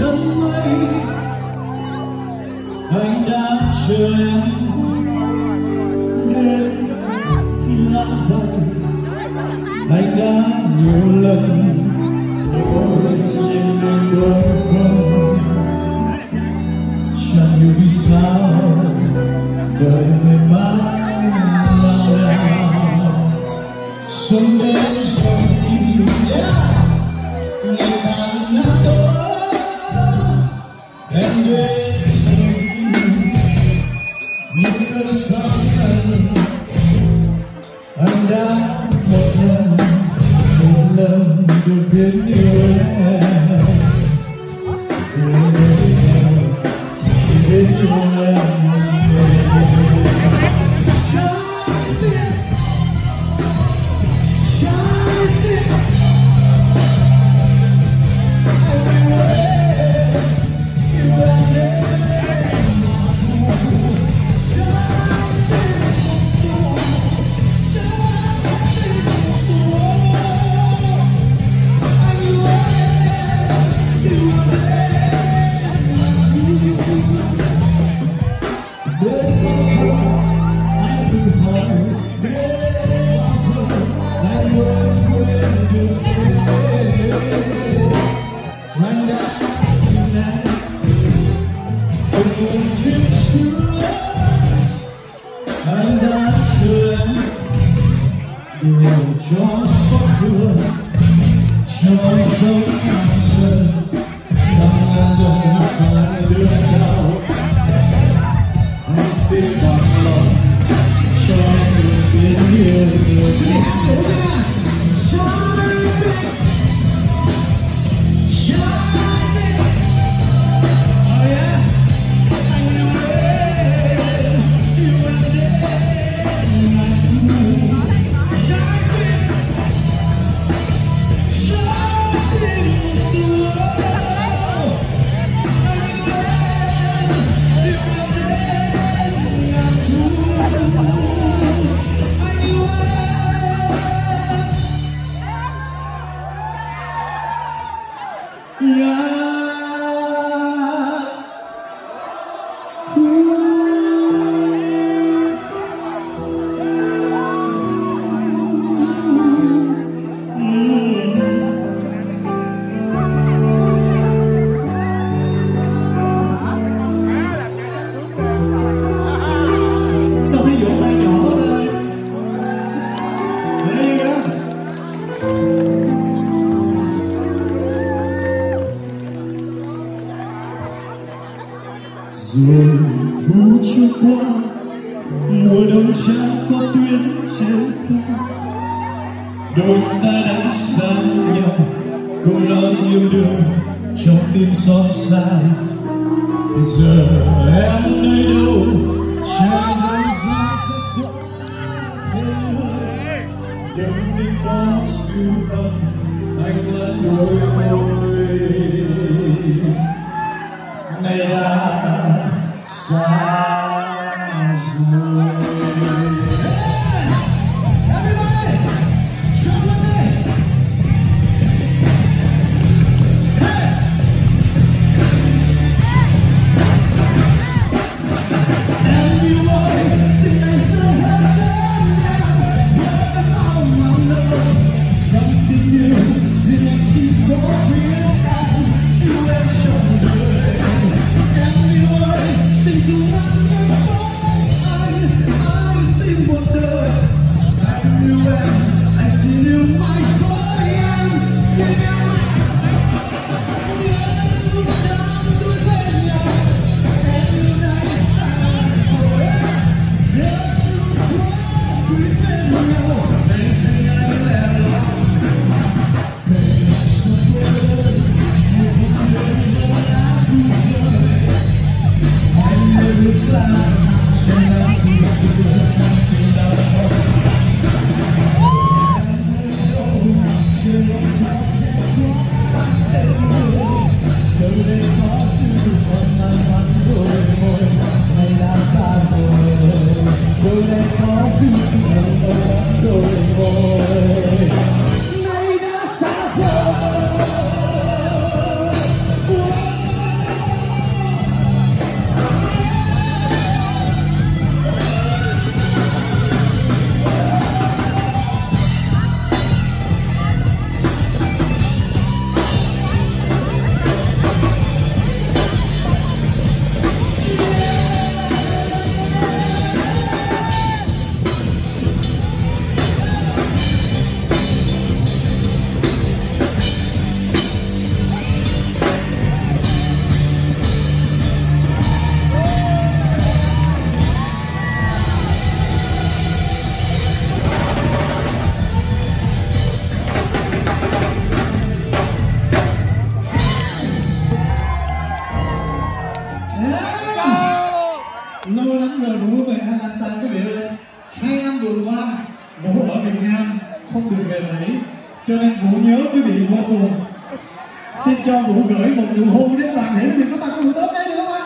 chân mây. Anh đã chờ em đến khi lá vơi anh đã nhiều lần ôi nhìn em đôi không chẳng hiểu vì sao đời mềm mãi lao đao xuân đến được điều cho xót thương cho sống cảm dân chẳng ngàn lần phải đưa đau anh xin bằng lòng cho người biết Sao Rồi thu trôi qua, Mùa đông chẳng có tuyết trên cao Đôi ta đã xa nhau, Câu nói yêu đương trong tim xót xa. Giờ em nơi đâu, Chẳng đâu ra sẽ có thế người Đừng đi có sự tâm Anh vẫn đôi môi Good and positive, no more, no more. Để không đủ về Atlanta các bạn ơi hai năm vừa qua vũ ở Việt Nam không được về Mỹ cho nên vũ nhớ quý vị vô cùng. Xin cho vũ gửi một nụ hôn đến toàn thể quý vị có mặt của buổi tối được không ạ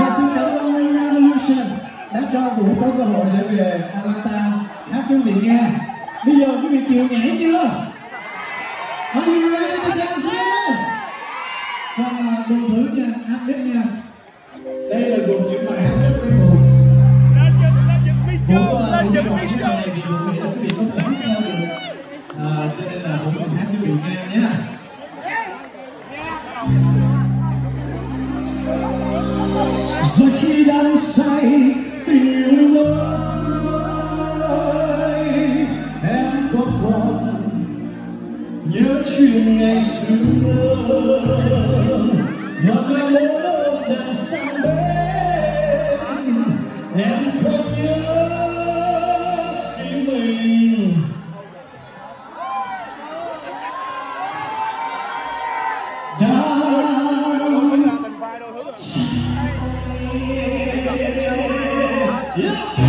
và xin cảm ơn Revolution đã cho vũ có cơ hội để về Atlanta hát quý vị nghe bây giờ quý vị chịu nhảy chưa? Are you ready to dance? Và đồng thử nha, hát tiếp nha gồm những bài hát rất quen thuộc là giật mấy cái bài này vì Vũ nghĩ là quý vị có thể hát theo được à, cho nên là Vũ xin hát quý vị nghe nhé. Rồi khi đang say tình yêu ơi em có còn nhớ chuyện ngày xưa? Và ngày mỗi đằng bên em không nhớ khi mình đã Yeah.